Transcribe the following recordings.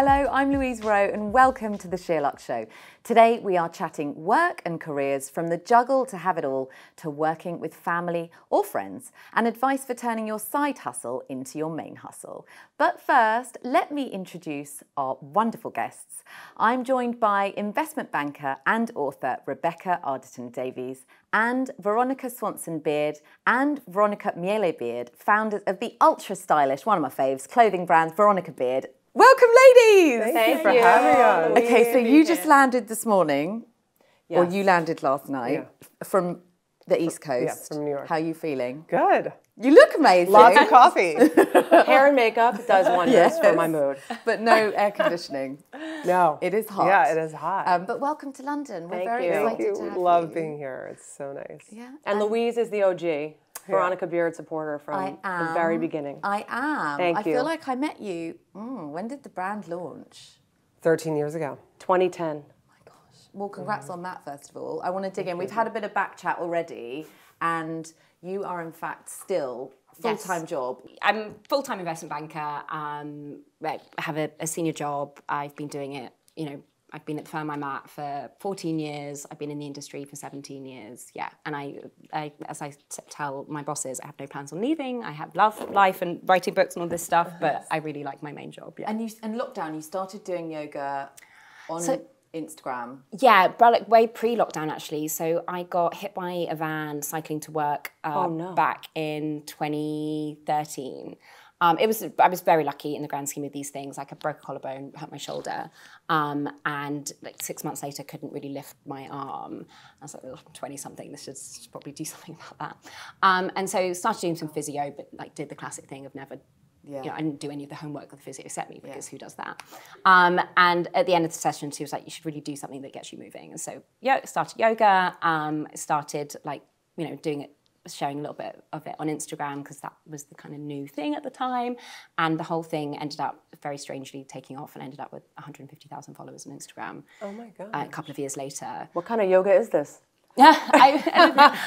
Hello, I'm Louise Roe and welcome to the SheerLuxe Show. Today we are chatting work and careers from the juggle to have it all to working with family or friends and advice for turning your side hustle into your main hustle. But first, let me introduce our wonderful guests. I'm joined by investment banker and author Rebecca Anderton Davies and Veronica Swanson Beard and Veronica Miele Beard, founders of the ultra stylish, one of my faves, clothing brand Veronica Beard Welcome, ladies. Thank, Thank you for having us. Okay, so you just landed this morning, yes. or you landed last night yeah. from the East Coast. Yeah, from New York. How are you feeling? Good. You look amazing. Lots of coffee. Hair and makeup does wonders yes, for my mood. But no air conditioning. no. It is hot. Yeah, it is hot. Um, but welcome to London. We're Thank very you. excited Thank you. to have Love you. being here. It's so nice. Yeah. And, and Louise is the OG. Veronica Beard supporter from the very beginning. I am. Thank I you. feel like I met you. Mm, when did the brand launch? 13 years ago. 2010. Oh my gosh. Well, congrats on that, first of all. I want to dig Thank in. We've had a bit of back chat already, and you are, in fact, still full-time yes. job. I'm full-time investment banker. Um, I have a, a senior job. I've been doing it, you know, I've been at the firm I'm at for 14 years. I've been in the industry for 17 years. Yeah, and I, I as I tell my bosses, I have no plans on leaving. I have love life and writing books and all this stuff, but I really like my main job. Yeah. And you, and lockdown, you started doing yoga on. So, Instagram? Yeah, like way pre-lockdown actually. So I got hit by a van cycling to work uh, oh, no. back in 2013. Um, it was I was very lucky in the grand scheme of these things. Like I broke a collarbone, hurt my shoulder, um, and like six months later couldn't really lift my arm. I was like, oh, 20 something. This should probably do something about that. Um, and so started doing some physio, but like did the classic thing of never. Yeah. You know, I didn't do any of the homework that the physio set me because yeah. who does that? Um, and at the end of the session, she was like, "You should really do something that gets you moving." And so, yeah, started yoga. Um, started like you know doing it sharing a little bit of it on Instagram because that was the kind of new thing at the time. And the whole thing ended up very strangely taking off and ended up with 150,000 followers on Instagram. Oh my God. Uh, a couple of years later. What kind of yoga is this? I,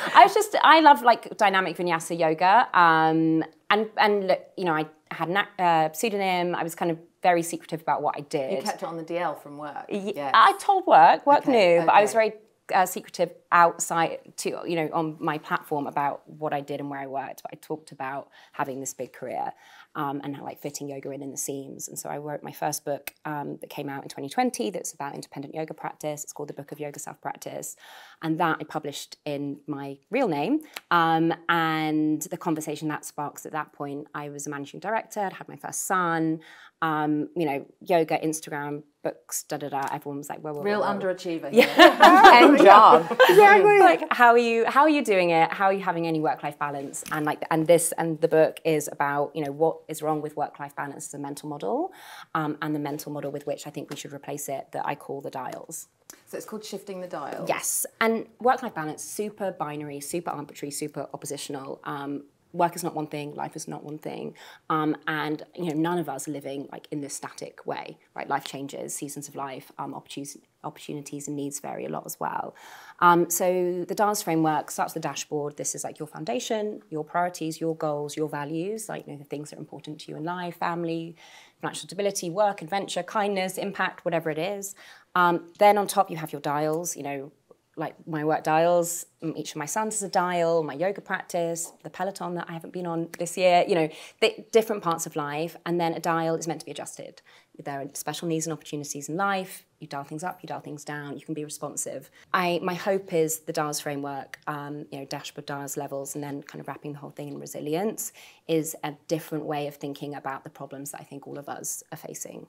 I was just I love like dynamic vinyasa yoga, um, and and you know I had a uh, pseudonym. I was kind of very secretive about what I did. You kept it on the DL from work. Yes. I told work, work okay. knew, okay. but I was very uh, secretive outside to you know on my platform about what I did and where I worked, but I talked about having this big career um, and how, like fitting yoga in in the seams. And so I wrote my first book um, that came out in 2020 that's about independent yoga practice. It's called The Book of Yoga Self Practice, and that I published in my real name. Um, and the conversation that sparks at that point, I was a managing director. I'd had my first son. Um, you know, yoga, Instagram, books, da da da. Everyone was like, well, whoa, real whoa. underachiever. Yeah, end job. exactly. Like, how are you? How are you doing it? How are you having any work-life balance? And like, and this and the book is about you know what is wrong with work-life balance as a mental model, um, and the mental model with which I think we should replace it that I call the dials. So it's called shifting the dial. Yes, and work-life balance super binary, super arbitrary, super oppositional. Um, work is not one thing, life is not one thing, um, and you know none of us are living like in this static way, right? Life changes, seasons of life, um, opportunities, opportunities and needs vary a lot as well. Um, so the dials framework starts the dashboard. This is like your foundation, your priorities, your goals, your values, like you know, the things that are important to you in life, family, financial stability, work, adventure, kindness, impact, whatever it is. Um, then on top you have your dials, you know, like my work dials, each of my sons is a dial, my yoga practice, the Peloton that I haven't been on this year, you know, the different parts of life. And then a dial is meant to be adjusted. There are special needs and opportunities in life. You dial things up, you dial things down, you can be responsive. I, my hope is the dials framework, um, you know, dashboard dials levels, and then kind of wrapping the whole thing in resilience is a different way of thinking about the problems that I think all of us are facing.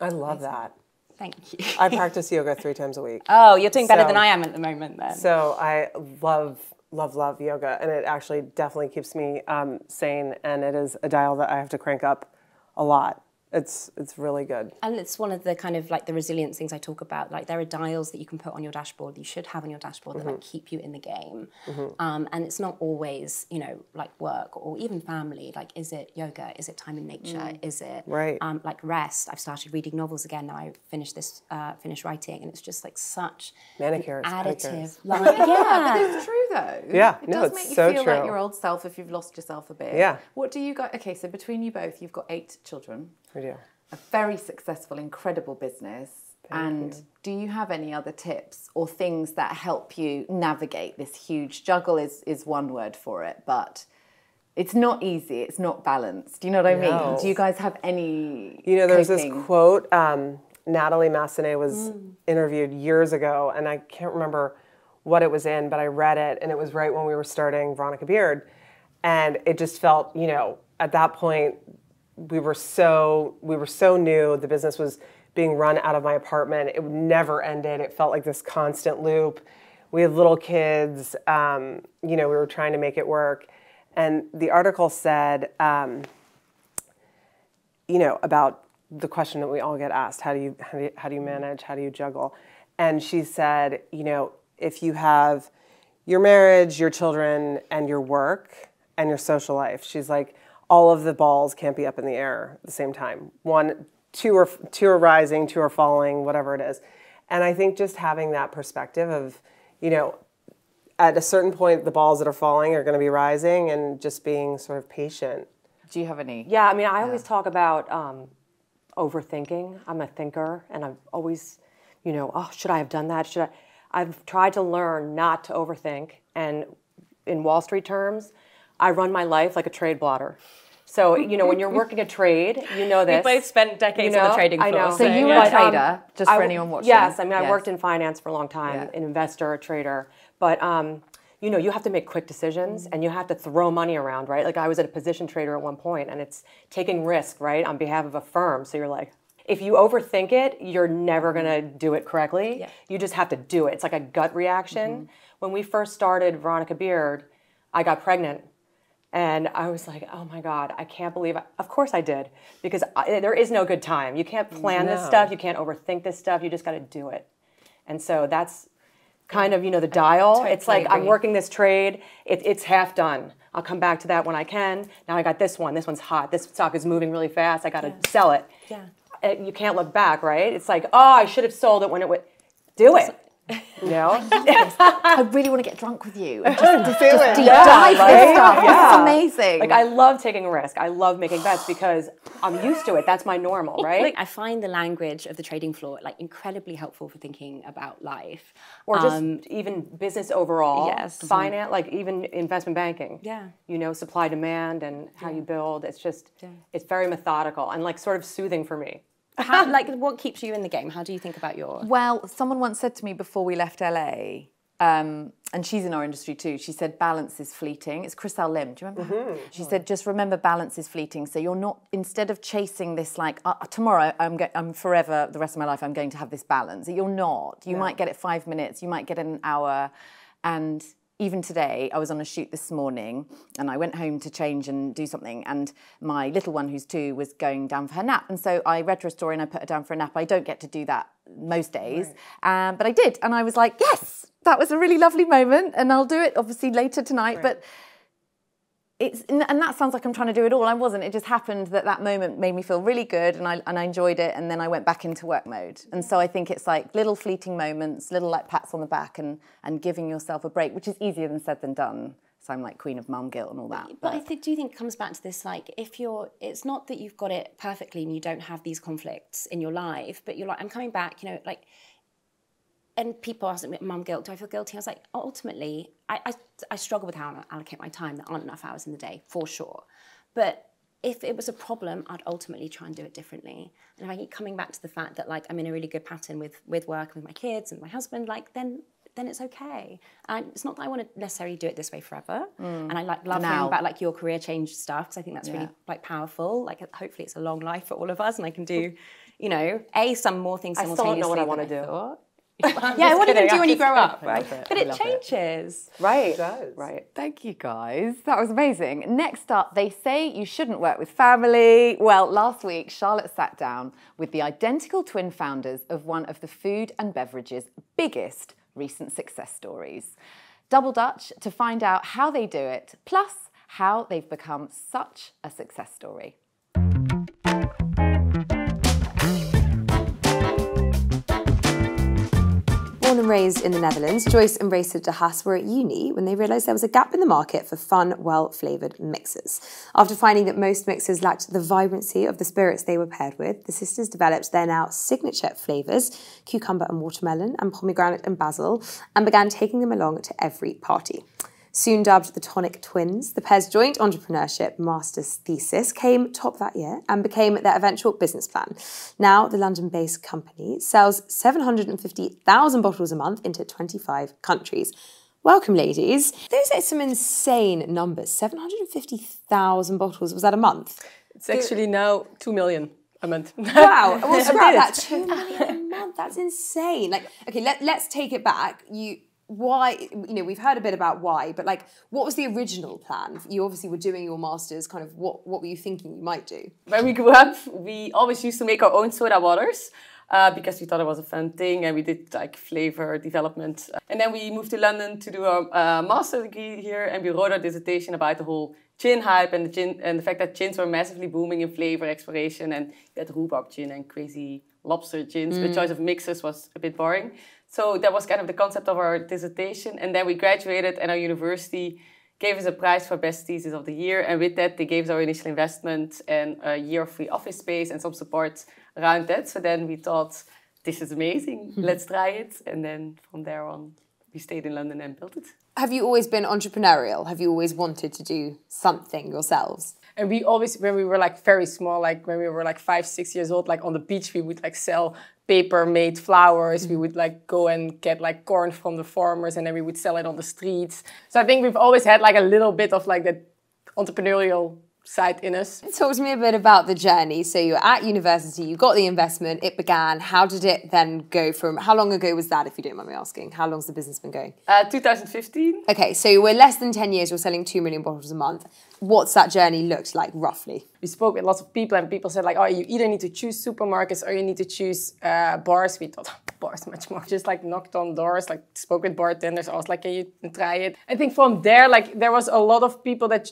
I love that. Thank you. I practice yoga three times a week. Oh, you're doing better so, than I am at the moment then. So I love, love, love yoga. And it actually definitely keeps me um, sane. And it is a dial that I have to crank up a lot it's it's really good. And it's one of the kind of like the resilience things I talk about. Like there are dials that you can put on your dashboard. You should have on your dashboard mm-hmm. that like mm-hmm. keep you in the game. Mm-hmm. Um, and it's not always you know like work or even family. Like is it yoga? Is it time in nature? Mm. Is it right? Um, like rest? I've started reading novels again. Now I finished this uh, finished writing, and it's just like such manicures, additive. Like, yeah, but it's true though. Yeah, it no, does make you so feel true. like your old self if you've lost yourself a bit. Yeah. What do you got? Okay, so between you both, you've got eight children. Do. a very successful, incredible business. and do you have any other tips or things that help you navigate this huge juggle? Is is one word for it, but it's not easy. It's not balanced. Do you know what I mean? Do you guys have any? You know, there's this quote. Um, Natalie Massenet was interviewed years ago, and I can't remember what it was in, but I read it, and it was right when we were starting Veronica Beard, and it just felt, you know, at that point, we were so we were so new. The business was being run out of my apartment. It never ended. It felt like this constant loop. We had little kids. Um, you know, we were trying to make it work, and the article said. Um, you know, about the question that we all get asked how do you how do you, how do you manage how do you juggle and she said you know if you have your marriage your children and your work and your social life she's like all of the balls can't be up in the air at the same time one two are two are rising two are falling whatever it is and i think just having that perspective of you know at a certain point the balls that are falling are going to be rising and just being sort of patient Do you have any? Yeah, I mean, I always talk about um, overthinking. I'm a thinker, and I've always, you know, oh, should I have done that? Should I? I've tried to learn not to overthink. And in Wall Street terms, I run my life like a trade blotter. So, you know, when you're working a trade, you know this. We both spent decades on the trading I floor, know. so So you were a But, um, trader, just I for w- anyone watching. Yes, I mean, I worked in finance for a long time, Yeah. an investor, a trader. But, um, you know, you have to make quick decisions and you have to throw money around, right? Like I was at a position trader at one point and it's taking risk, right, on behalf of a firm. So you're like, if you overthink it, you're never gonna do it correctly. You just have to do it. It's like a gut reaction. When we first started Veronica Beard, I got pregnant and I was like, oh my God, I can't believe it. Of course I did, because I, there is no good time. You can't plan this stuff, you can't overthink this stuff, you just got to do it. And so that's kind of, you know, the dial. it's totally like I'm working this trade, it, it's half done. I'll come back to that when I can. Now I got this one. This one's hot. This stock is moving really fast. I got to sell it. Yeah. You can't look back, right? It's like, oh, I should have sold it when it would. Do it. You know? I really want to get drunk with you and just, just, just it. deep Yeah, dive right? this stuff. This Yeah. is amazing. Like I love taking a risk. I love making bets because I'm used to it. That's my normal, right? Like, I find the language of the trading floor like incredibly helpful for thinking about life. or just Um, even business overall. Yes. Finance, like even investment banking. Yeah. You know, supply demand and how you build. It's just, it's very methodical and like sort of soothing for me. How, like what keeps you in the game? How do you think about your? Well, someone once said to me before we left LA, um, and she's in our industry too. She said balance is fleeting. It's Chris Al Lim. Do you remember? her? She said just remember balance is fleeting. So you're not instead of chasing this like uh, tomorrow I'm go- I'm forever the rest of my life I'm going to have this balance. You're not. You might get it five minutes. You might get it an hour, and even today, I was on a shoot this morning and I went home to change and do something. And my little one, who's two, was going down for her nap. And so I read her a story and I put her down for a nap. I don't get to do that most days, um, but I did. And I was like, yes, that was a really lovely moment. And I'll do it obviously later tonight. But it's and that sounds like I'm trying to do it all. I wasn't. It just happened that that moment made me feel really good, and I and I enjoyed it. And then I went back into work mode. And so I think it's like little fleeting moments, little like pats on the back, and and giving yourself a break, which is easier than said than done. So I'm like queen of mum guilt and all that. But I th- do you think it comes back to this like if you're it's not that you've got it perfectly and you don't have these conflicts in your life, but you're like I'm coming back, you know, like and people ask me, mum guilt, do I feel guilty? I was like, ultimately, I, I, I struggle with how I allocate my time. There aren't enough hours in the day, for sure. But if it was a problem, I'd ultimately try and do it differently. And if I keep coming back to the fact that like I'm in a really good pattern with with work, and with my kids and my husband, like then then it's okay. And it's not that I want to necessarily do it this way forever. Mm. And I like love Now. hearing about like your career change stuff because I think that's Yeah. really like powerful. Like hopefully it's a long life for all of us, and I can do, you know, a some more things I still don't know what I simultaneously wanna do. thought. Yeah, what are you going to do when you grow up, right? it. But it love it. changes. Right. does. Right. Thank you guys. That was amazing. Next up, they say you shouldn't work with family. Well, last week, Charlotte sat down with the identical twin founders of one of the food and beverages biggest recent success stories. Double Dutch to find out how they do it, plus how they've become such a success story. Raised in the Netherlands, Joyce and Raissa de Haas were at uni when they realised there was a gap in the market for fun, well flavoured mixers. After finding that most mixers lacked the vibrancy of the spirits they were paired with, the sisters developed their now signature flavours, cucumber and watermelon, and pomegranate and basil, and began taking them along to every party. Soon dubbed the Tonic Twins, the pair's joint entrepreneurship master's thesis came top that year and became their eventual business plan. Now, the London based company sells 750,000 bottles a month into 25 countries. Welcome, ladies. Those are some insane numbers 750,000 bottles. Was that a month? It's actually now 2 million a month. Wow, well, that. 2 million a month. That's insane. Like, okay, let, let's take it back. You why you know we've heard a bit about why but like what was the original plan? You obviously were doing your masters kind of what what were you thinking you might do? When we grew up we always used to make our own soda waters uh, because we thought it was a fun thing and we did like flavor development. And then we moved to london to do our uh, master degree here and we wrote our dissertation about the whole gin hype and the gin and the fact that gins were massively booming in flavor exploration and that rhubarb gin and crazy lobster gins. Mm. the choice of mixes was a bit boring so that was kind of the concept of our dissertation. And then we graduated, and our university gave us a prize for best thesis of the year. And with that, they gave us our initial investment and a year of free office space and some support around that. So then we thought, this is amazing. Hmm. Let's try it. And then from there on, we stayed in London and built it. Have you always been entrepreneurial? Have you always wanted to do something yourselves? And we always, when we were like very small, like when we were like five, six years old, like on the beach, we would like sell paper made flowers. We mm. would like go and get like corn from the farmers and then we would sell it on the streets. So I think we've always had like a little bit of like the entrepreneurial side in us. Talk to me a bit about the journey. So you're at university, you got the investment, it began. How did it then go from, how long ago was that, if you don't mind me asking? How long's the business been going? Uh, 2015. Okay, so we're less than 10 years, we're selling 2 million bottles a month. What's that journey looked like, roughly? We spoke with lots of people and people said like, oh, you either need to choose supermarkets or you need to choose uh, bars. We thought, bars much more. Just like knocked on doors, like spoke with bartenders. I was like, can you try it? I think from there, like there was a lot of people that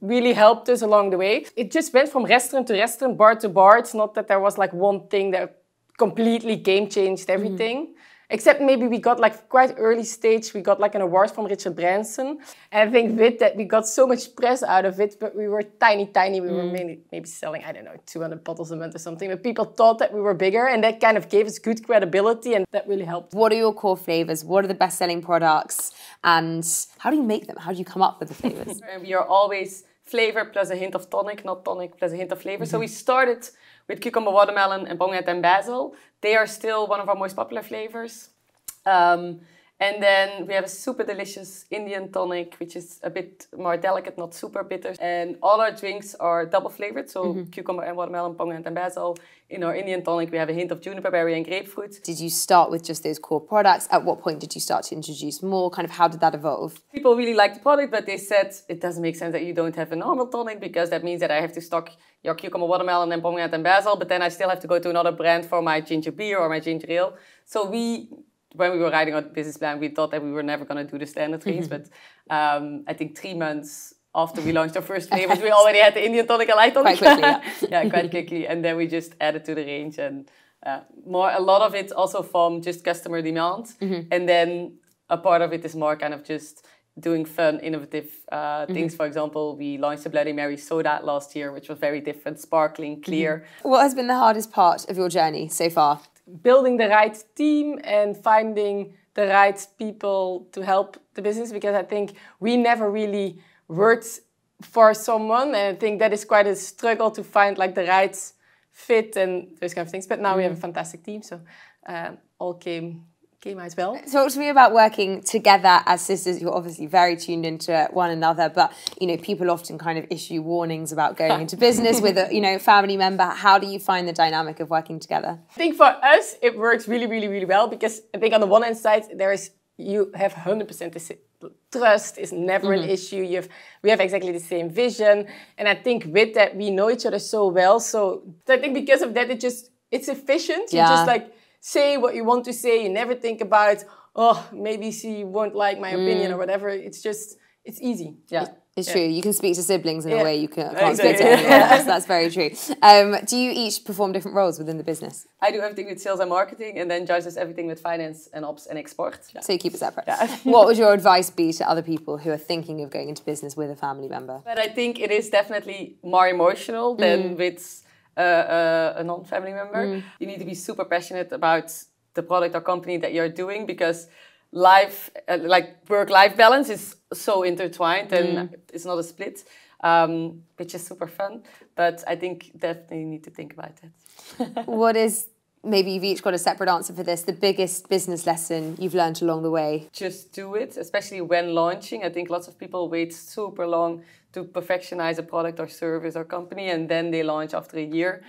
really helped us along the way. It just went from restaurant to restaurant, bar to bar. It's not that there was like one thing that completely game changed everything. Mm. Except maybe we got like quite early stage, we got like an award from Richard Branson. And I think with that, we got so much press out of it, but we were tiny, tiny. We mm. were mainly maybe selling, I don't know, 200 bottles a month or something. But people thought that we were bigger and that kind of gave us good credibility and that really helped. What are your core flavors? What are the best selling products? And how do you make them? How do you come up with the flavors? we are always flavor plus a hint of tonic, not tonic plus a hint of flavor. Mm -hmm. So we started with cucumber watermelon and pomegranate and basil. They are still one of our most popular flavors. Um, and then we have a super delicious Indian tonic, which is a bit more delicate, not super bitter. And all our drinks are double flavored, so mm-hmm. cucumber and watermelon, pomegranate and basil. In our Indian tonic, we have a hint of juniper berry and grapefruit. Did you start with just those core products? At what point did you start to introduce more? Kind of how did that evolve? People really like the product, but they said it doesn't make sense that you don't have a normal tonic because that means that I have to stock your cucumber, watermelon, and pomegranate and basil, but then I still have to go to another brand for my ginger beer or my ginger ale. So we when we were writing our business plan, we thought that we were never going to do the standard drinks. Mm-hmm. but um, I think three months after we launched our first flavors, we already had the Indian tonic and light tonic. Quite quickly, yeah. yeah, quite quickly. And then we just added to the range and uh, more. A lot of it also from just customer demand, mm-hmm. and then a part of it is more kind of just doing fun, innovative uh, things. Mm-hmm. For example, we launched a Bloody Mary soda last year, which was very different, sparkling, clear. Mm-hmm. What has been the hardest part of your journey so far? Building the right team and finding the right people to help the business because I think we never really worked for someone and I think that is quite a struggle to find like the right fit and those kind of things. But now mm. we have a mm. fantastic team, so uh, all came came as well. Talk to me about working together as sisters. You're obviously very tuned into one another, but you know people often kind of issue warnings about going into business with a you know family member. How do you find the dynamic of working together? I think for us it works really, really, really well because I think on the one hand side there is you have 100% trust is never mm-hmm. an issue. You have, we have exactly the same vision, and I think with that we know each other so well. So I think because of that, it just it's efficient. Yeah. You just like say what you want to say. You never think about, oh, maybe she won't like my opinion mm. or whatever. It's just, it's easy. Yeah. It's true. You can speak to siblings in a way you can, can't speak to Exactly. anyone else. That's very true. Um, do you each perform different roles within the business? I do everything with sales and marketing, and then Joyce does everything with finance and ops and export. So you keep it separate. what would your advice be to other people who are thinking of going into business with a family member? But I think it is definitely more emotional than with uh, uh, a non-family member. You need to be super passionate about the product or company that you're doing because life, uh, like work-life balance, is so intertwined and it's not a split, um, which is super fun. But I think definitely need to think about that. what is, maybe you've each got a separate answer for this, the biggest business lesson you've learned along the way? just do it, especially when launching. I think lots of people wait super long to perfectionize a product or service or company, and then they launch after a year,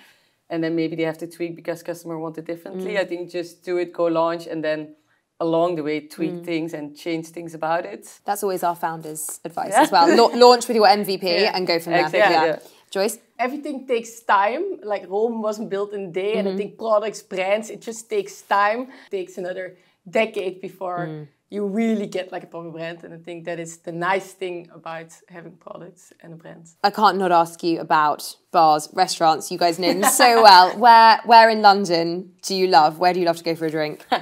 and then maybe they have to tweak because customer want it differently. Mm. I think just do it, go launch, and then along the way tweak mm. things and change things about it. That's always our founders' advice as well. La- launch with your MVP and go from there. Exactly, yeah. Joyce? everything takes time. Like Rome wasn't built in a day, and I mm-hmm. think products, brands, it just takes time. It takes another decade before mm. You really get like a proper brand. And I think that is the nice thing about having products and a brand. I can't not ask you about bars, restaurants. You guys know them so well. Where, where in London do you love? Where do you love to go for a drink?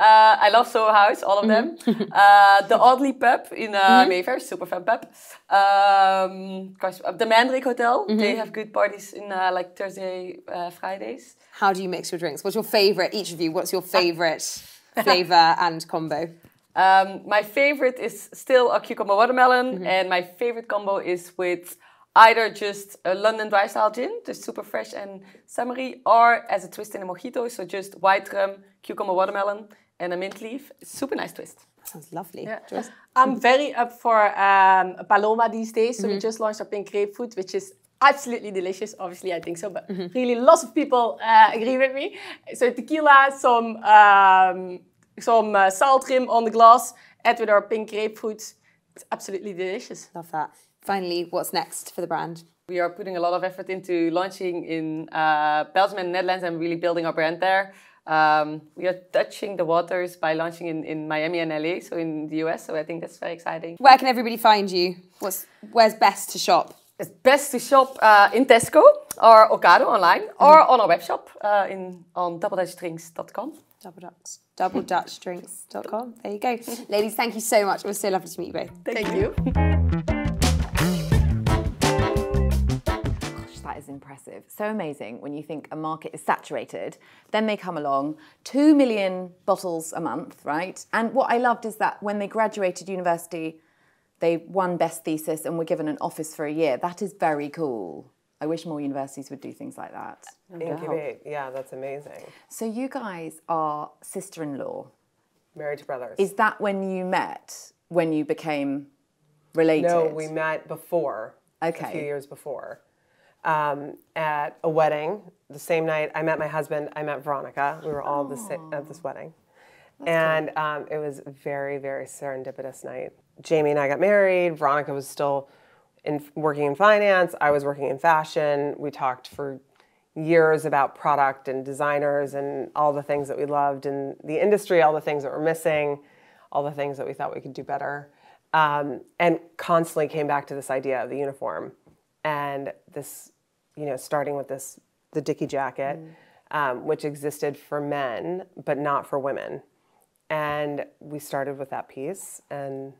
Uh, I love Soho House, all of them. uh, the Audley Pub in uh, Mayfair, super fun pub. Um, gosh, uh, the Mandrake Hotel, they have good parties in uh, like Thursday, uh, Fridays. How do you mix your drinks? What's your favourite, each of you, what's your favourite flavour and combo? Um, my favorite is still a cucumber watermelon, and my favorite combo is with either just a London dry style gin, just super fresh and summery, or as a twist in a mojito, so just white rum, cucumber watermelon, and a mint leaf. Super nice twist. Sounds lovely. Yeah. Joyce? I'm very up for um, Paloma these days. So we just launched our pink grapefruit, which is absolutely delicious. Obviously, I think so, but really lots of people uh, agree with me. So tequila, some um, some uh, salt rim on the glass, add with our pink grapefruit. It's absolutely delicious. Love that. Finally, what's next for the brand? We are putting a lot of effort into launching in uh, Belgium and Netherlands and really building our brand there. Um, we are touching the waters by launching in, in Miami and LA, so in the US. So I think that's very exciting. Where can everybody find you? What's Where's best to shop? It's best to shop uh, in Tesco or Ocado online or on our web shop uh, in, on doubledutchdrinks.com. Double Dutch, doubledutchdrinks.com. There you go. Ladies, thank you so much. It was so lovely to meet you both. Thank you. Gosh, that is impressive. So amazing when you think a market is saturated. Then they come along, two million bottles a month, right? And what I loved is that when they graduated university, they won best thesis and were given an office for a year. That is very cool. I wish more universities would do things like that. Incubate. Yeah, that's amazing. So you guys are sister-in-law. Married to brothers. Is that when you met? When you became related? No, we met before. Okay. A few years before. Um, at a wedding, the same night I met my husband, I met Veronica. We were all the sa- at this wedding. and um, it was a very, very serendipitous night. Jamie and I got married. Veronica was still in, working in finance. I was working in fashion. We talked for years about product and designers and all the things that we loved in the industry, all the things that were missing, all the things that we thought we could do better. Um, and constantly came back to this idea of the uniform and this, you know, starting with this, the Dickey jacket, um, which existed for men, but not for women. And we started with that piece and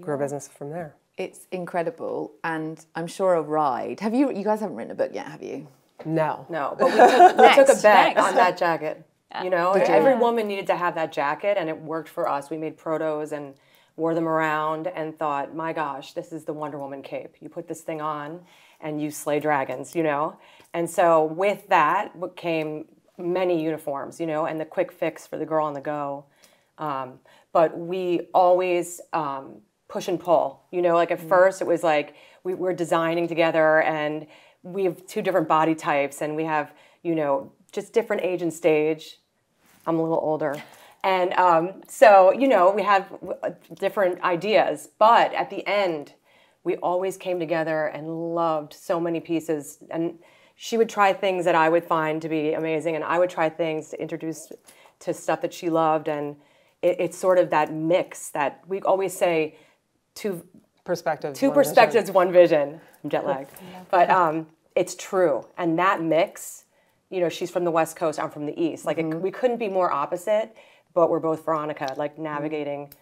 grew a business from there. It's incredible, and I'm sure a ride. Have you? You guys haven't written a book yet, have you? No. No, but we took, we took a Next, bet next. on that jacket. You know, every woman needed to have that jacket, and it worked for us. We made protos and wore them around, and thought, "My gosh, this is the Wonder Woman cape. You put this thing on, and you slay dragons." You know, and so with that came many uniforms. You know, and the quick fix for the girl on the go. Um, but we always um, push and pull. You know, like at first it was like we were designing together and we have two different body types and we have, you know, just different age and stage. I'm a little older. And um, so, you know, we have uh, different ideas. But at the end, we always came together and loved so many pieces. And she would try things that I would find to be amazing, and I would try things to introduce to stuff that she loved. And it, it's sort of that mix that we always say two perspectives. two one vision. perspectives, one vision. I'm jet lagged, but um, it's true. And that mix, you know, she's from the West Coast, I'm from the East. Like it, we couldn't be more opposite, but we're both Veronica, like navigating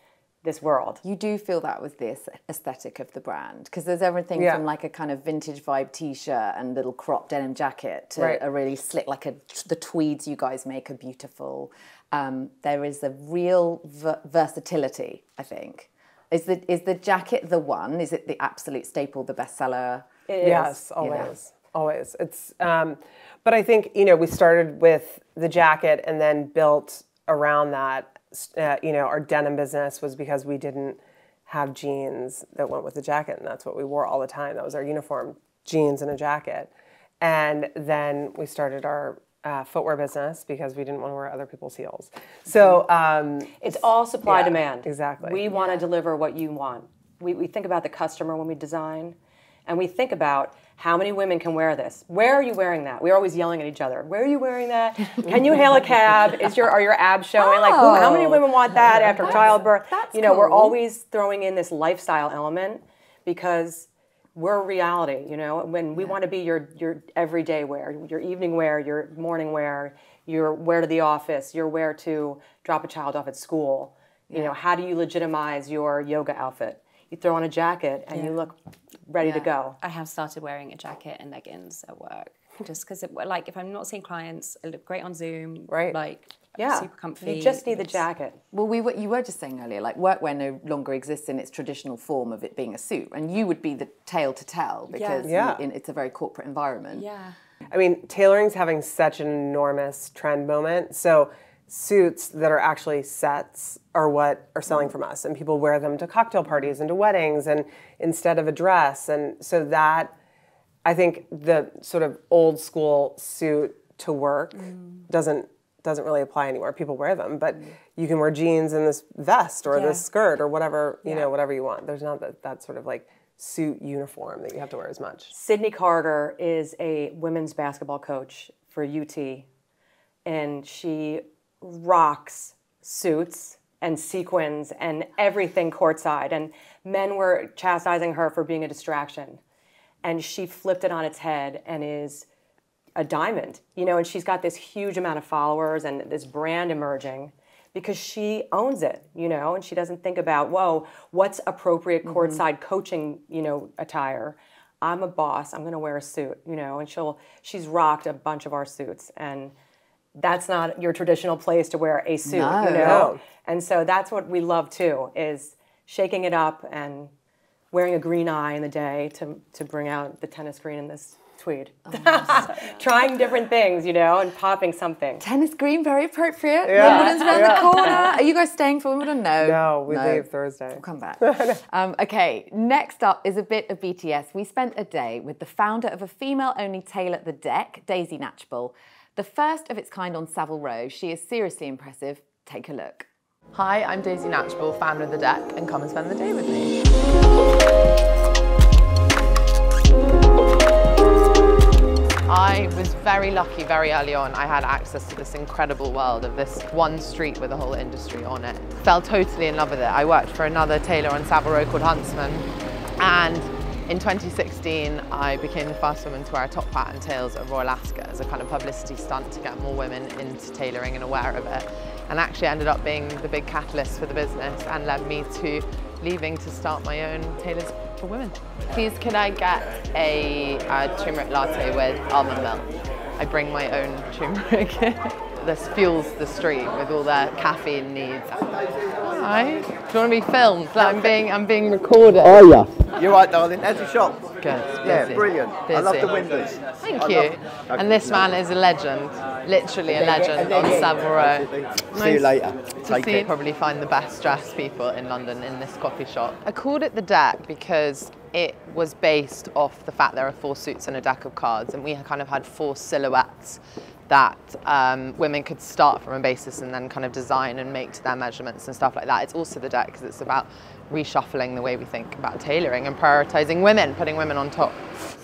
this world. You do feel that with this aesthetic of the brand because there's everything Yeah. from like a kind of vintage vibe t-shirt and little crop denim jacket to Right. a really slick like a the tweeds you guys make are beautiful. Um, there is a real ver- versatility, I think. Is the is the jacket the one? Is it the absolute staple, the bestseller? Yes, always, always. It's, um, but I think you know we started with the jacket and then built around that. Uh, you know, our denim business was because we didn't have jeans that went with the jacket, and that's what we wore all the time. That was our uniform: jeans and a jacket. And then we started our uh, footwear business because we didn't want to wear other people's heels. So um, It's all supply Yeah, demand. exactly. We want to deliver what you want. We, we think about the customer when we design, and we think about how many women can wear this. Where are you wearing that? We're always yelling at each other. Where are you wearing that? Can you hail a cab? Is your are your abs showing? Like who, how many Oh. women want that after childbirth? that's you know, we're always throwing in this lifestyle element because we're reality, you know. When we want to be your your everyday wear, your evening wear, your morning wear, your wear to the office, your wear to drop a child off at school. You know, how do you legitimize your yoga outfit? You throw on a jacket and you look ready to go. I have started wearing a jacket and leggings at work, just because, like, if I'm not seeing clients, I look great on Zoom. Right. Like, Yeah, super comfy. You just need the jacket. Well, we were, you were just saying earlier, like workwear no longer exists in its traditional form of it being a suit, and you would be the tale to tell because you- Yeah. in, it's a very corporate environment. Yeah. I mean, tailoring's having such an enormous trend moment. So suits that are actually sets are what are selling from us, and people wear them to cocktail parties and to weddings, and instead of a dress, and so that I think the sort of old school suit to work mm. doesn't doesn't really apply anymore. People wear them, but mm. you can wear jeans and this vest or this skirt or whatever you know, whatever you want. There's not that, that sort of like suit uniform that you have to wear as much. Sydney Carter is a women's basketball coach for UT, and she rocks suits and sequins and everything courtside. And men were chastising her for being a distraction. And she flipped it on its head and is a diamond, you know, and she's got this huge amount of followers and this brand emerging because she owns it, you know, and she doesn't think about, whoa, what's appropriate mm-hmm. courtside coaching, you know, attire. I'm a boss, I'm gonna wear a suit, you know, and she'll she's rocked a bunch of our suits and that's not your traditional place to wear a suit, No. you know. No. And so that's what we love too, is shaking it up and wearing a green eye in the day to to bring out the tennis green in this tweed. Trying different things, you know, and popping something. Tennis green, very appropriate. Yeah. Wimbledon's around the corner. Are you guys staying for Wimbledon? No. No, we leave Thursday. We'll come back. um, okay, next up is a bit of BTS. We spent a day with the founder of a female only tailor at the deck, Daisy Knatchbull. The first of its kind on Savile Row. She is seriously impressive. Take a look. Hi, I'm Daisy Knatchbull, founder of The Deck, and come and spend the day with me. I was very lucky very early on. I had access to this incredible world of this one street with a whole industry on it. Fell totally in love with it. I worked for another tailor on Savile Row called Huntsman, and in 2016, I became the first woman to wear a top hat and tails at Royal Ascot as a kind of publicity stunt to get more women into tailoring and aware of it. And actually ended up being the big catalyst for the business and led me to leaving to start my own tailors for women. Please, can I get a, uh turmeric latte with almond milk? I bring my own turmeric. this fuels the street with all their caffeine needs. Hi. Do you want to be filmed? Like I'm being, I'm being recorded. Oh yeah. You're right, darling. How's the shop? Good. Yeah, busy, brilliant. I love the windows. Thank I you. love- and this man is a legend, literally a legend on Savile Row. See you later. To Take see care. probably find the best dressed people in London in this coffee shop. I called it the deck because it was based off the fact there are four suits and a deck of cards, and we kind of had four silhouettes that um, women could start from a basis and then kind of design and make to their measurements and stuff like that. It's also the deck because it's about reshuffling the way we think about tailoring and prioritizing women, putting women on top.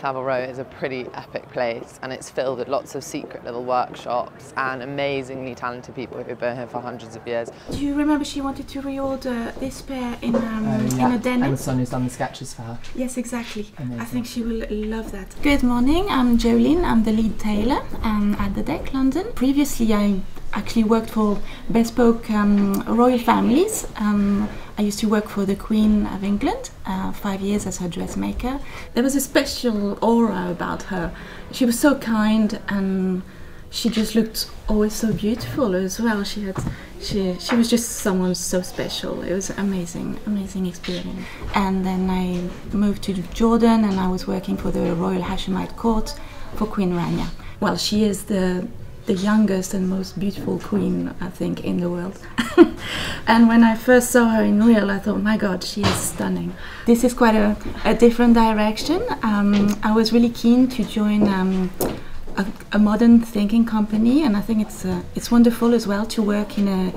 Savile Row is a pretty epic place and it's filled with lots of secret little workshops and amazingly talented people who've been here for hundreds of years. Do you remember she wanted to reorder this pair in um, Oh, yeah. in a denim? And Sonia's done the sketches for her. Yes, exactly. I think she will love that. Good morning, I'm Jolene. I'm the lead tailor um, at the Deck London. Previously, I actually worked for bespoke um, royal families. Um, I used to work for the Queen of England, uh, five years as her dressmaker. There was a special aura about her. She was so kind and she just looked always so beautiful as well. She had, she, she was just someone so special. It was amazing, amazing experience. And then I moved to Jordan, and I was working for the Royal Hashemite Court for Queen Rania. Well, she is the the youngest and most beautiful queen, I think, in the world. and when I first saw her in real, I thought, my God, she is stunning. This is quite a, a different direction. Um, I was really keen to join. Um, a, a modern thinking company, and I think it's uh, it's wonderful as well to work in a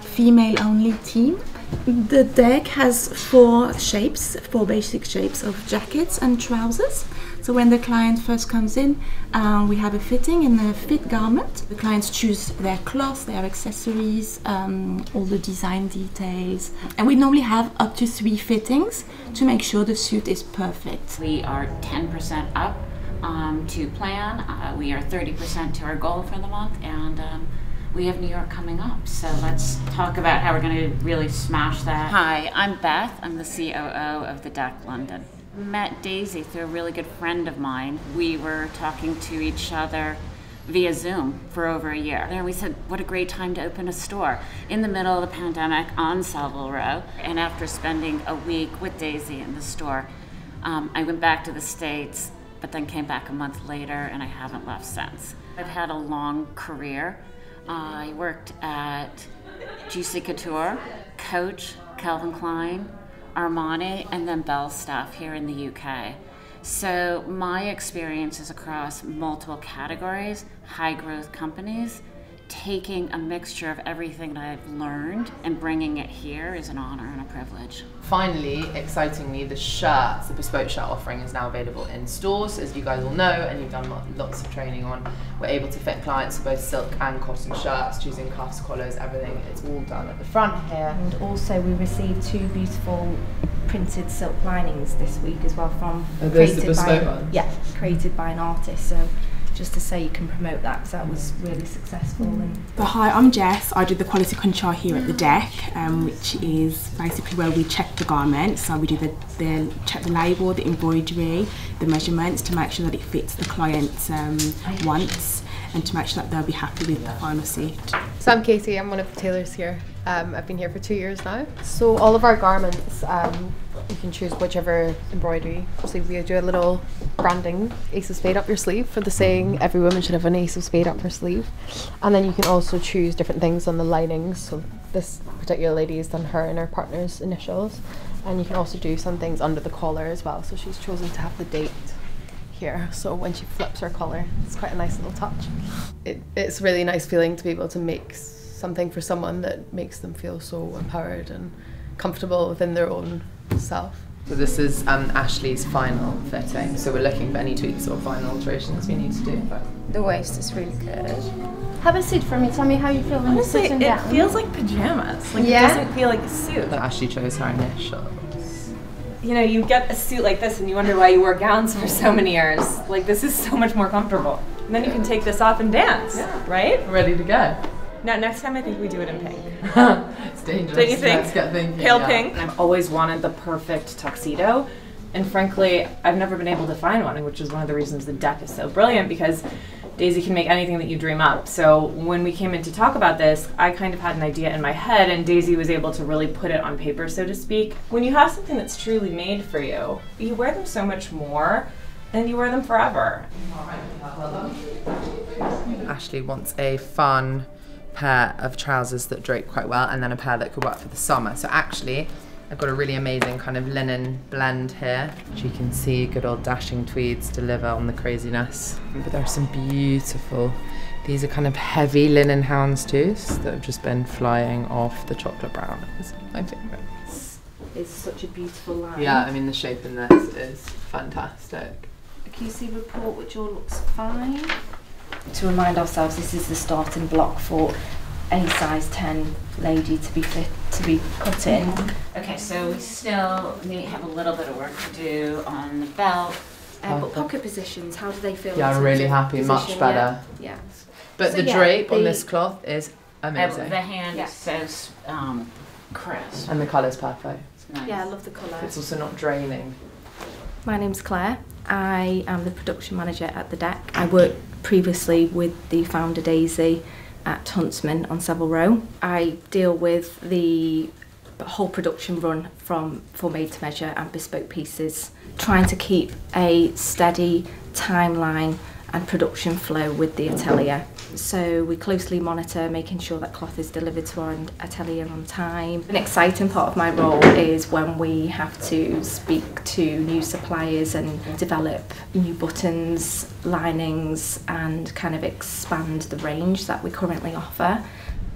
female-only team. The deck has four shapes, four basic shapes of jackets and trousers. So when the client first comes in, uh, we have a fitting in a fit garment. The clients choose their cloth, their accessories, um, all the design details, and we normally have up to three fittings to make sure the suit is perfect. We are 10% up um, to plan. Uh, we are 30% to our goal for the month, and um, we have New York coming up. So let's talk about how we're going to really smash that. Hi, I'm Beth. I'm the COO of the Deck London. Met Daisy through a really good friend of mine. We were talking to each other via Zoom for over a year. And we said, what a great time to open a store in the middle of the pandemic on Savile Row. And after spending a week with Daisy in the store, um, I went back to the States, but then came back a month later and I haven't left since. I've had a long career. I worked at Juicy Couture, Coach, Calvin Klein, Armani, and then Belstaff here in the UK. So my experience is across multiple categories, high growth companies. Taking a mixture of everything that I've learned and bringing it here is an honor and a privilege. Finally, excitingly, the shirts, the bespoke shirt offering is now available in stores, as you guys all know, and you've done lots of training on. We're able to fit clients for both silk and cotton shirts, choosing cuffs, collars, everything. It's all done at the front here. And also, we received two beautiful printed silk linings this week as well from Are those the by bespoke ones? yeah created by an artist. So just to say you can promote that because that was really successful. And But hi, I'm Jess. I do the quality control here at the deck, um, which is basically where we check the garment. So we do the, the check the label, the embroidery, the measurements to make sure that it fits the client's um, wants and to make sure that they'll be happy with the final suit. So I'm Casey. I'm one of the tailors here. Um, I've been here for two years now. So all of our garments, um, you can choose whichever embroidery. So we do a little branding, Ace of Spade up your sleeve for the saying every woman should have an Ace of Spade up her sleeve. And then you can also choose different things on the linings. So this particular lady has done her and her partner's initials. And you can also do some things under the collar as well. So she's chosen to have the date here. So when she flips her collar, it's quite a nice little touch. It, it's really nice feeling to be able to make something for someone that makes them feel so empowered and comfortable within their own self. So this is um, Ashley's final fitting. So we're looking for any tweaks or final alterations we need to do. The waist is really good. Have a seat for me. Tell me how you feel when Honestly, you're sitting it down. feels like pajamas. Like Yeah? it doesn't feel like a suit. So Ashley chose her initials. You know, you get a suit like this and you wonder why you wore gowns for so many years. Like this is so much more comfortable. And then you can take this off and dance, right? Ready to go. Now next time I think we do it in pink. it's dangerous. Don't you think? Let's get thinking. Pale yeah. pink. I've always wanted the perfect tuxedo. And frankly, I've never been able to find one, which is one of the reasons the deck is so brilliant because Daisy can make anything that you dream up. So when we came in to talk about this, I kind of had an idea in my head, and Daisy was able to really put it on paper, so to speak. When you have something that's truly made for you, you wear them so much more, and you wear them forever. Ashley wants a fun pair of trousers that drape quite well and then a pair that could work for the summer. So actually, I've got a really amazing kind of linen blend here. As you can see, good old dashing tweeds deliver on the craziness. But there are some beautiful, these are kind of heavy linen houndstooths that have just been flying off the chocolate brown. It's my favourites. is such a beautiful line. Yeah, I mean the shape in this is fantastic. A QC report which all looks fine. To remind ourselves, this is the starting block for any size 10 lady to be fit to be cut in. Okay, so we still need have a little bit of work to do on the belt. Uh, but pocket positions, how do they feel? Yeah, I'm really of happy, much better. Yeah. yeah. But So the yeah, drape on this cloth is Uh, amazing. the hand Yeah. says um, Chris. And the colour's perfect. Nice. Yeah, I love the colour. It's also not draining. My name's Claire. I am the production manager at the deck. I worked previously with the founder Daisy at Huntsman on Savile Row. I deal with the whole production run from for made to measure and bespoke pieces, trying to keep a steady timeline and production flow with the atelier. So we closely monitor making sure that cloth is delivered to our atelier on time. An exciting part of my role is when we have to speak to new suppliers and develop new buttons, linings and kind of expand the range that we currently offer.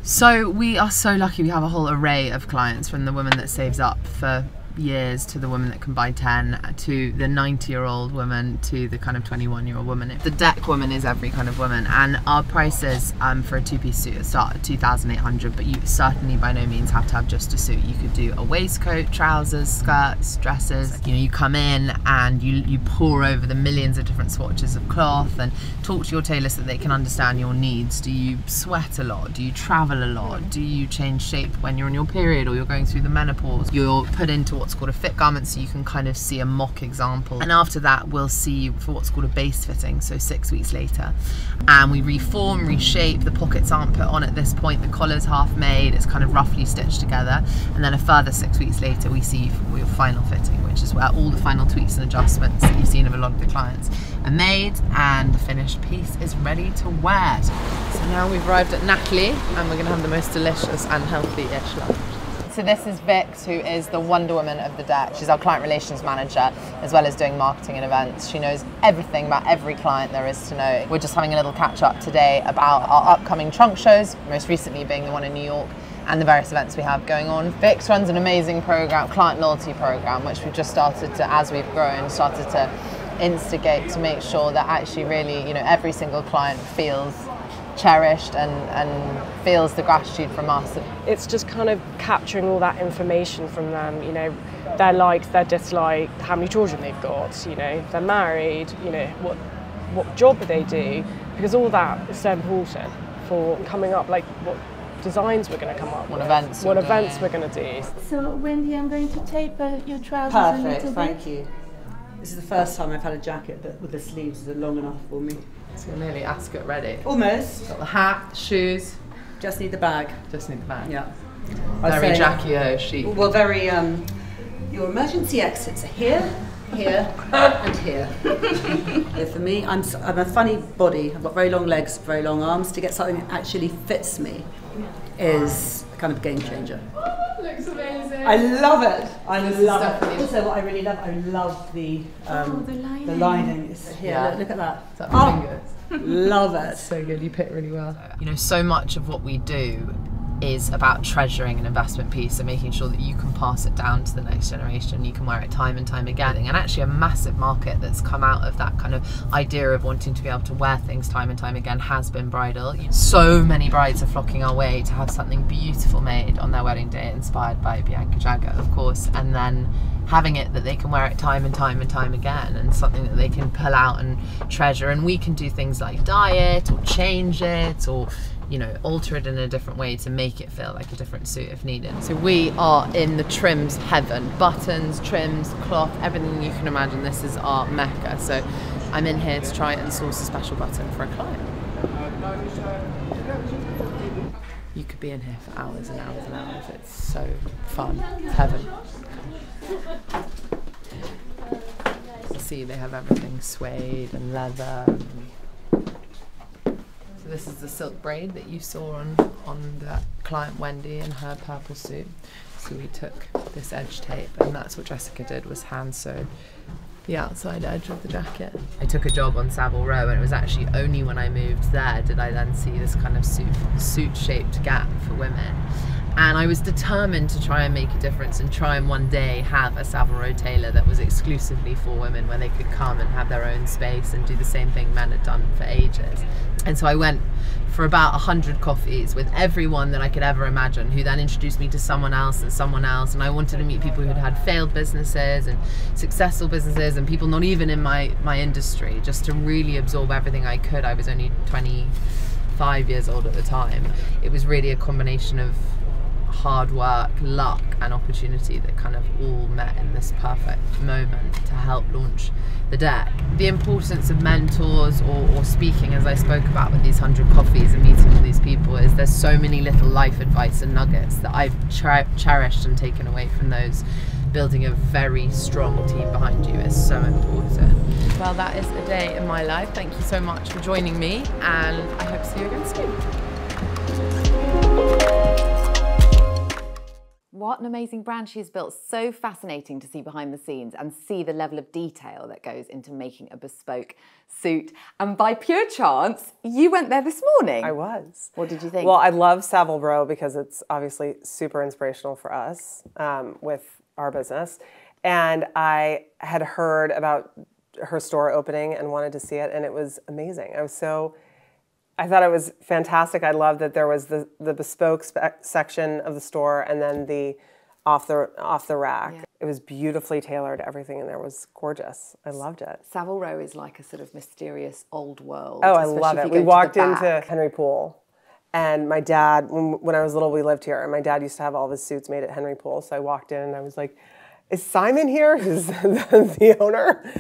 So we are so lucky we have a whole array of clients from the woman that saves up for years to the woman that can buy 10 to the 90 year old woman to the kind of 21 year old woman. The deck woman is every kind of woman. And our prices um, for a two-piece suit start at 2800 but you certainly by no means have to have just a suit. You could do a waistcoat trousers skirts dresses. You know you come in and you you pour over the millions of different swatches of cloth and talk to your tailor so that they can understand your needs. Do you sweat a lot? Do you travel a lot? Do you change shape when you're on your period or you're going through the menopause? You're put into what's called a fit garment so you can kind of see a mock example. And after that we'll see you for what's called a base fitting so six weeks later. And we reform reshape the pockets aren't put on at this point the collar's half made it's kind of roughly stitched together. And then a further six weeks later we see you for your final fitting which is where all the final tweaks and adjustments that you've seen of a lot of the clients are made and the finished piece is ready to wear. So now we've arrived at Natalie and we're going to have the most delicious and healthy-ish lunch so this is Vix, who is the Wonder Woman of the deck. She's our client relations manager, as well as doing marketing and events. She knows everything about every client there is to know. We're just having a little catch up today about our upcoming trunk shows, most recently being the one in New York and the various events we have going on. Vix runs an amazing program, client loyalty program, which we've just started to, as we've grown, started to instigate to make sure that actually really, you know, every single client feels cherished and, and feels the gratitude from us. It's just kind of capturing all that information from them, you know, their likes, their dislikes, how many children they've got, you know, if they're married, you know, what what job they do, because all that is so important for coming up, like what designs we're going to come up What with, events what we're events doing. we're going to do. So Wendy, I'm going to tape uh, your trousers a little bit. Perfect, thank you. This is the first time I've had a jacket that with the sleeves that are long enough for me. So nearly Ascot ready. Almost. Got the hat, the shoes. Just need the bag. Just need the bag. Yeah. Very Jackie O chic. Well, very. Um, your emergency exits are here, here, and here. here for me, I'm, I'm a funny body. I've got very long legs, very long arms. To get something that actually fits me is kind of game changer. Looks amazing. I love it. I This love it. Also, what I really love, I love the um, Oh, the lining. The lining is here. Yeah. Look, look at that. Is that Oh, love it. So good, you pick really well. You know, so much of what we do is about treasuring an investment piece and making sure that you can pass it down to the next generation. You can wear it time and time again. And actually, a massive market that's come out of that kind of idea of wanting to be able to wear things time and time again has been bridal. So many brides are flocking our way to have something beautiful made on their wedding day, inspired by Bianca Jagger, of course, and then having it that they can wear it time and time and time again and something that they can pull out and treasure and we can do things like dye it or change it or you know alter it in a different way to make it feel like a different suit if needed. So we are in the trims heaven. Buttons trims cloth everything you can imagine. This is our mecca. So i'm in here to try and source a special button for a client. You could be in here for hours and hours and hours. It's so fun. It's heaven. See they have everything suede and leather. So this is the silk braid that you saw on on that client Wendy in her purple suit. So we took this edge tape, and that's what Jessica did was hand sewed the outside edge of the jacket. I took a job on Savile Row, and it was actually only when I moved there did I then see this kind of suit suit shaped gap for women. And I was determined to try and make a difference and try and one day have a Savile Row tailor that was exclusively for women where they could come and have their own space and do the same thing men had done for ages. And so I went for about 100 coffees with everyone that I could ever imagine, who then introduced me to someone else and someone else. And I wanted to meet people who had had failed businesses and successful businesses and people not even in my, my industry, just to really absorb everything I could. I was only 25 years old at the time. It was really a combination of hard work, luck, and opportunity that kind of all met in this perfect moment to help launch the deck. The importance of mentors or, or speaking, as I spoke about with these 100 coffees and meeting all these people, is there's so many little life advice and nuggets that I've cher- cherished and taken away from those. Building a very strong team behind you is so important. Well, that is a day in my life. Thank you so much for joining me, and I hope to see you again soon. What an amazing brand she's built. So fascinating to see behind the scenes and see the level of detail that goes into making a bespoke suit. And by pure chance, you went there this morning. I was. What did you think? Well, I love Savile Row because it's obviously super inspirational for us um, with our business. And I had heard about her store opening and wanted to see it, and it was amazing. I was so I thought it was fantastic. I loved that there was the, the bespoke section of the store and then the off the off the rack. Yeah. It was beautifully tailored. Everything in there was gorgeous. I loved it. Savile Row is like a sort of mysterious old world. Oh, I love it. We walked into Henry Poole, and my dad, when, when I was little, we lived here, and my dad used to have all his suits made at Henry Poole. So I walked in and I was like, "Is Simon here? Who's the owner?"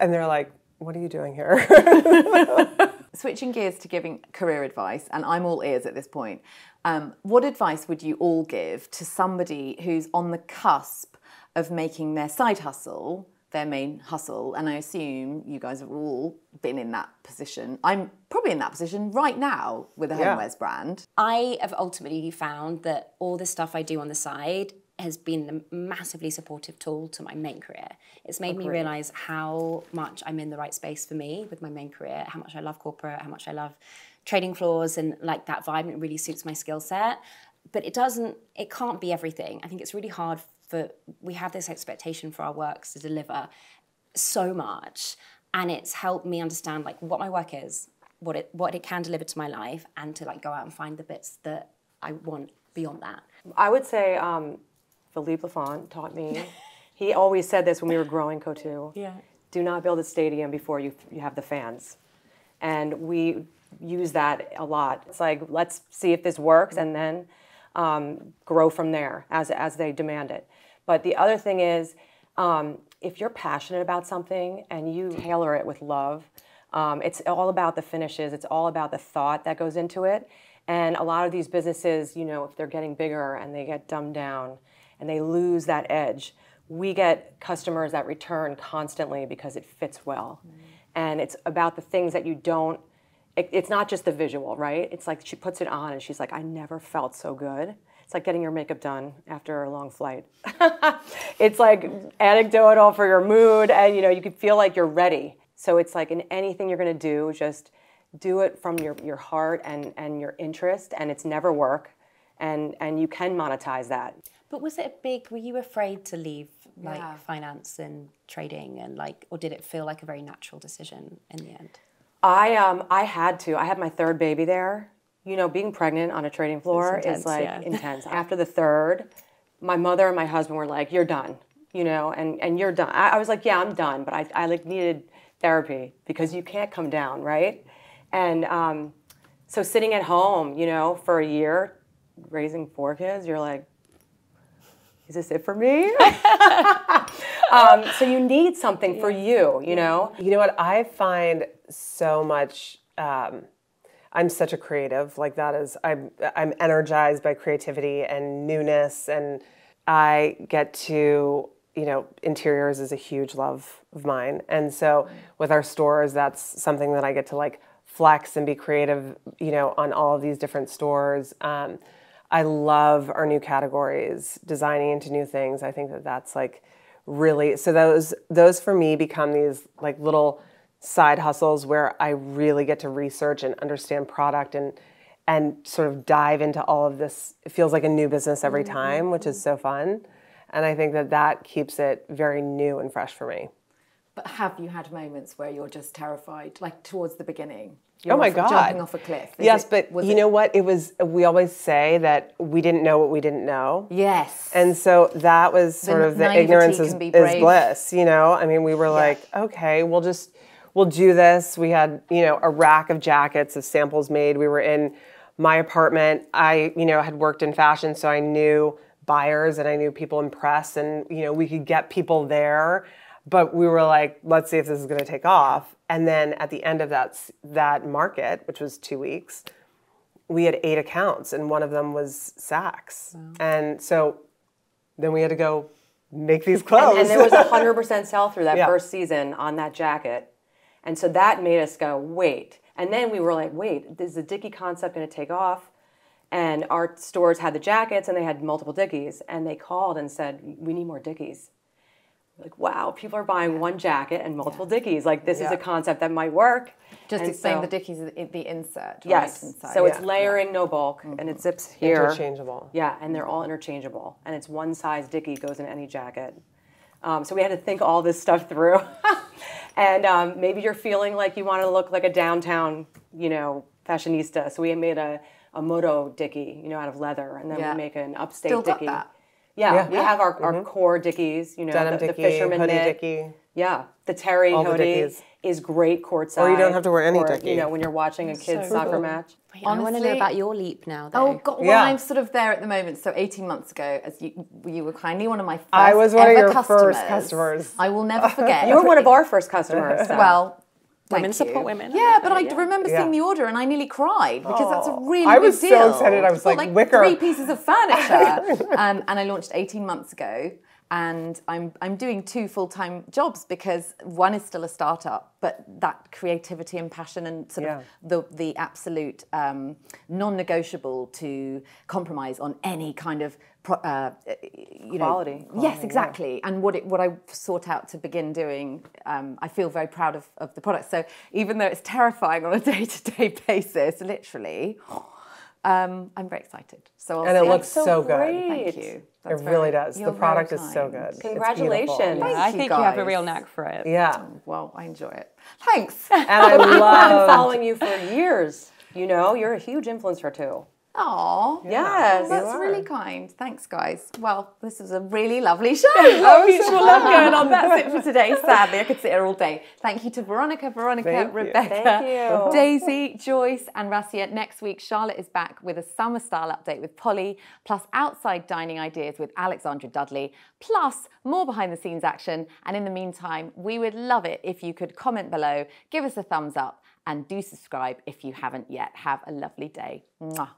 And they're like, "What are you doing here?" switching gears to giving career advice, and I'm all ears at this point. Um, what advice would you all give to somebody who's on the cusp of making their side hustle their main hustle? And I assume you guys have all been in that position. I'm probably in that position right now with a Yeah. homewares brand. I have ultimately found that all the stuff I do on the side has been a massively supportive tool to my main career. It's made me realize how much I'm in the right space for me with my main career, how much I love corporate, how much I love trading floors and like that vibe. and It really suits my skill set. But it doesn't, it can't be everything. I think it's really hard for, we have this expectation for our works to deliver so much. And it's helped me understand like what my work is, what it what it can deliver to my life, and to like go out and find the bits that I want beyond that. I would say um, Philippe Laffont taught me. he always said this when we were growing Coatue. Yeah. Do not build a stadium before you, you have the fans. And we use that a lot. It's like, let's see if this works and then um, grow from there as, as they demand it. But the other thing is, um, if you're passionate about something and you tailor it with love, um, it's all about the finishes. It's all about the thought that goes into it. And a lot of these businesses, you know, if they're getting bigger and they get dumbed down and they lose that edge, we get customers that return constantly because it fits well. Mm. And it's about the things that you don't, it, it's not just the visual, right? It's like she puts it on and she's like, I never felt so good. It's like getting your makeup done after a long flight. it's like anecdotal for your mood, and you know, you can feel like you're ready. So it's like in anything you're gonna do, just do it from your, your heart and, and your interest, and it's never work. And, and you can monetize that. But was it a big? Were you afraid to leave like Yeah. finance and trading and like, or did it feel like a very natural decision in the end? I um I had to. I had my third baby there. You know, being pregnant on a trading floor intense, is like yeah. intense. After the third, my mother and my husband were like, "You're done," you know, and and you're done. I, I was like, "Yeah, I'm done," but I I like needed therapy because you can't come down, right? And um, so sitting at home, you know, for a year, raising four kids, you're like, "Is this it for me?" um, so you need something for you, you know. You know what? I find so much. Um, I'm such a creative. Like that is, I'm I'm energized by creativity and newness, and I get to you know interiors is a huge love of mine, and so with our stores, that's something that I get to like flex and be creative. You know, on all of these different stores. Um, I love our new categories, designing into new things. I think that that's like really so those those for me become these like little side hustles where I really get to research and understand product and and sort of dive into all of this. It feels like a new business every Mm-hmm. time, which is so fun. And I think that that keeps it very new and fresh for me. But have you had moments where you're just terrified, like towards the beginning? Oh You're my off- God. Jumping off a cliff. Is yes, it- but you it- know what? It was, we always say that we didn't know what we didn't know. Yes. And so that was The sort of the ignorance is, is bliss, you know? I mean, we were like, okay, we'll just, we'll do this. We had, you know, a rack of jackets of samples made. We were in my apartment. I, you know, had worked in fashion, so I knew buyers and I knew people in press and, you know, we could get people there. But we were like, let's see if this is going to take off. And then at the end of that that market, which was two weeks, we had eight accounts, and one of them was Saks. And so then we had to go make these clothes. And, and there was a hundred percent sell through that Yeah. first season on that jacket, and so that made us go wait. And then we were like, wait, is the Dickey concept going to take off? And our stores had the jackets, and they had multiple Dickeys, and they called and said, we need more Dickeys. We're Like wow, people are buying one jacket and multiple Dickeys. Like this is a concept that might work. Just And explain so- the Dickeys, the, the insert. Yes. Right, inside. So it's Yeah. layering, no bulk, and it zips here. Interchangeable. Yeah, and they're all interchangeable. And it's one size dickey goes in any jacket. Um, so we had to think all this stuff through. and um, maybe you're feeling like you want to look like a downtown, you know, fashionista. So we made a, a moto dickey, you know, out of leather, and then Yeah. we make an upstate Still got dickey. that? Yeah, Yeah. we have our, our Mhm. core dickeys, you know, Denim the, the fisherman hoodie knit. dickey. Yeah, the terry All hoodie dickeys. is great courtside. Or you don't have to wear any or, dickey. You know, when you're watching a kids So soccer cool. match. I want to know about your leap now, though. Oh God! Well, Yeah. I'm sort of there at the moment. So 18 months ago, as you you were kindly one of my first I was one of your customers. first customers. I will never forget. You were one of our first customers. so. Well, Women thank support women. Yeah, but I Yeah. remember Yeah. seeing the order and I nearly cried because that's a really I big was so excited, I was Got, like, wicker. three pieces of furniture, um, and I launched 18 months ago. And I'm I'm doing two full time jobs because one is still a startup, but that creativity and passion and sort Yeah. of the the absolute um, non-negotiable to compromise on any kind of pro, uh, you know Quality. yes exactly and what it what I sought out to begin doing um, I feel very proud of, of the product so even though it's terrifying on a day-to-day basis literally um, I'm very excited so I'll And it looks so, good. thank you That's it really does. The product is so good. Congratulations. beautiful. Thank I you think you have a real knack for it. Yeah. well I enjoy it thanks And I I've been love following you for years. You know, you're a huge influencer too. Aw. Yes. That's really kind. Thanks, guys. Well, this was a really lovely show. was Mutual so love going on. That's it for today. Sadly, I could sit here all day. Thank you to Veronica, Veronica, Thank. Rebecca, Thank you. Daisy, Joyce, and Raissa. Next week, Charlotte is back with a summer style update with Polly, plus outside dining ideas with Alexandra Dudley, plus more behind the scenes action. And in the meantime, we would love it if you could comment below, give us a thumbs up, and do subscribe if you haven't yet. Have a lovely day. Mwah.